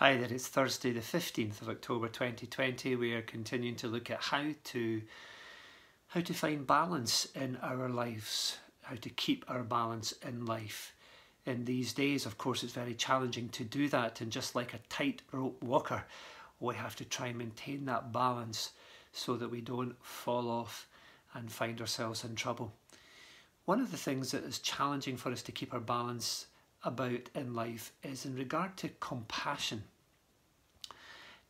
Hi there, it's Thursday the 15th of October 2020. We are continuing to look at how to how to find balance in our lives, how to keep our balance in life. In these days, of course, it's very challenging to do that and just like a tightrope walker, we have to try and maintain that balance so that we don't fall off and find ourselves in trouble. One of the things that is challenging for us to keep our balance about in life is in regard to compassion.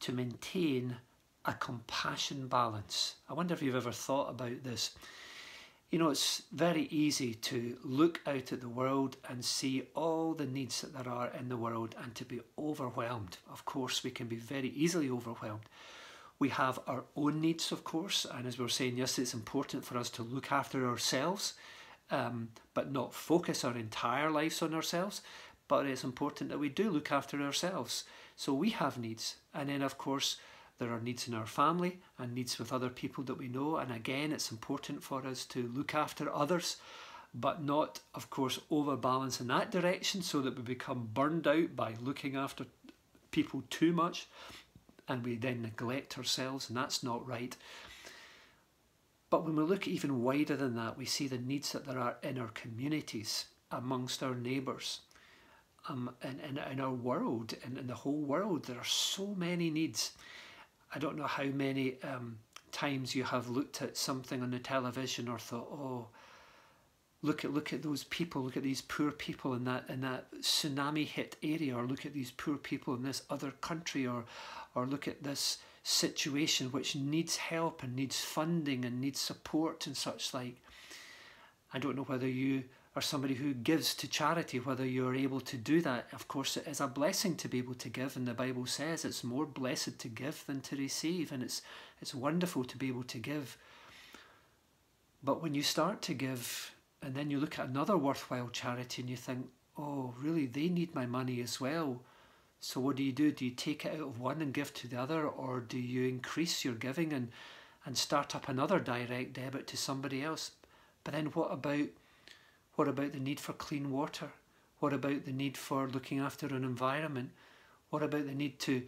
To maintain a compassion balance. I wonder if you've ever thought about this. You know, it's very easy to look out at the world and see all the needs that there are in the world and to be overwhelmed. Of course, we can be very easily overwhelmed. We have our own needs, of course, and as we were saying, yes, it's important for us to look after ourselves um, but not focus our entire lives on ourselves. But it's important that we do look after ourselves. So we have needs. And then, of course, there are needs in our family and needs with other people that we know. And again, it's important for us to look after others, but not, of course, overbalance in that direction so that we become burned out by looking after people too much and we then neglect ourselves. And that's not right. But when we look even wider than that, we see the needs that there are in our communities, amongst our neighbours, um, in, in, our world, in, in the whole world. There are so many needs. I don't know how many um, times you have looked at something on the television or thought, oh, look at look at those people, look at these poor people in that in that tsunami hit area, or look at these poor people in this other country, or or look at this situation which needs help and needs funding and needs support and such like. I don't know whether you are somebody who gives to charity, whether you're able to do that. Of course, it is a blessing to be able to give, and the Bible says it's more blessed to give than to receive, and it's it's wonderful to be able to give. But when you start to give, and then you look at another worthwhile charity and you think, oh, really, they need my money as well. So what do you do? Do you take it out of one and give to the other, or do you increase your giving and and start up another direct debit to somebody else? But then what about what about the need for clean water? What about the need for looking after an environment? What about the need to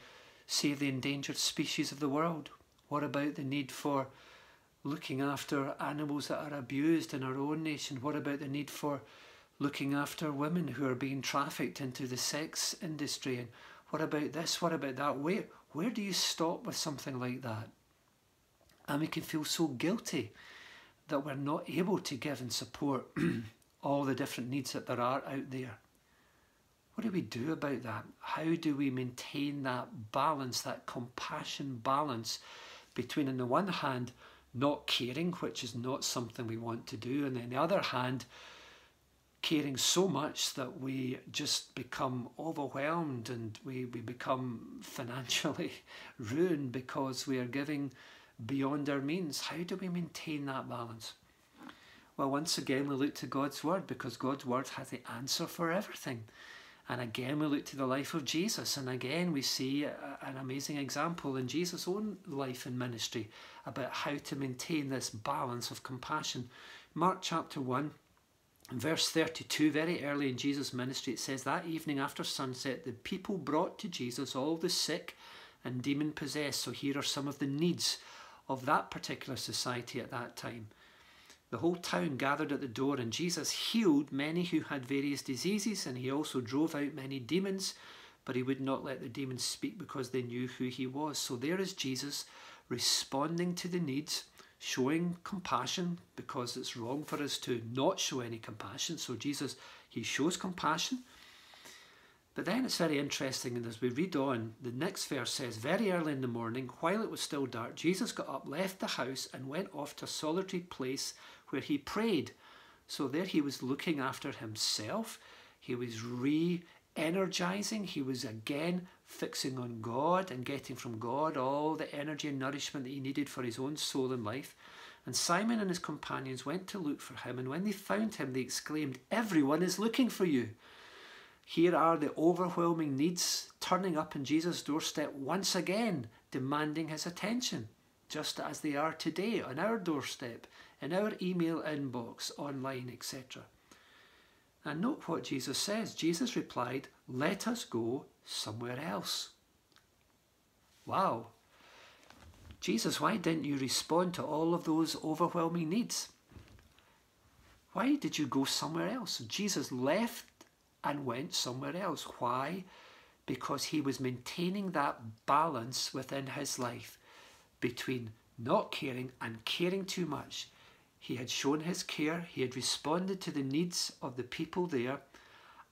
save the endangered species of the world? What about the need for looking after animals that are abused in our own nation? What about the need for looking after women who are being trafficked into the sex industry and what about this what about that? Where where do you stop with something like that? And we can feel so guilty that we're not able to give and support all the different needs that there are out there. What do we do about that? How do we maintain that balance that compassion balance between on the one hand not caring which is not something we want to do and on the other hand caring so much that we just become overwhelmed and we, we become financially ruined because we are giving beyond our means. How do we maintain that balance? Well, once again, we look to God's Word because God's Word has the answer for everything. And again, we look to the life of Jesus, and again, we see an amazing example in Jesus' own life and ministry about how to maintain this balance of compassion. Mark chapter 1, verse 32, very early in Jesus' ministry, it says, That evening after sunset, the people brought to Jesus all the sick and demon possessed. So here are some of the needs of that particular society at that time. The whole town gathered at the door, and Jesus healed many who had various diseases, and he also drove out many demons, but he would not let the demons speak because they knew who he was. So there is Jesus responding to the needs showing compassion because it's wrong for us to not show any compassion. So Jesus, he shows compassion. But then it's very interesting, and as we read on, the next verse says, Very early in the morning, while it was still dark, Jesus got up, left the house, and went off to a solitary place where he prayed. So there he was looking after himself. He was re energizing. He was again fixing on God and getting from God all the energy and nourishment that he needed for his own soul and life. And Simon and his companions went to look for him, and when they found him, they exclaimed, Everyone is looking for you. Here are the overwhelming needs turning up in Jesus' doorstep once again, demanding his attention, just as they are today on our doorstep, in our email inbox, online, etc. And note what Jesus says. Jesus replied, Let us go somewhere else. wow, Jesus, why didn't you respond to all of those overwhelming needs? Why did you go somewhere else? Jesus left and went somewhere else. Why? Because he was maintaining that balance within his life between not caring and caring too much. He had shown his care, he had responded to the needs of the people there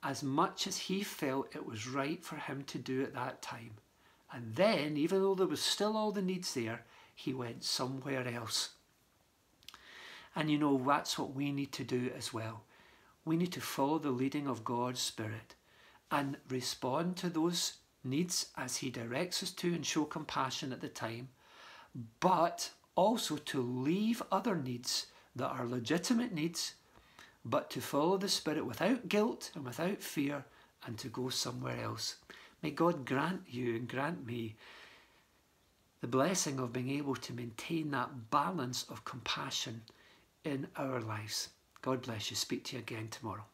as much as he felt it was right for him to do at that time. And then, even though there was still all the needs there, he went somewhere else. And you know, that's what we need to do as well. We need to follow the leading of God's Spirit and respond to those needs as He directs us to and show compassion at the time, but also to leave other needs that are legitimate needs, but to follow the Spirit without guilt and without fear and to go somewhere else. May God grant you and grant me the blessing of being able to maintain that balance of compassion in our lives. God bless you. Speak to you again tomorrow.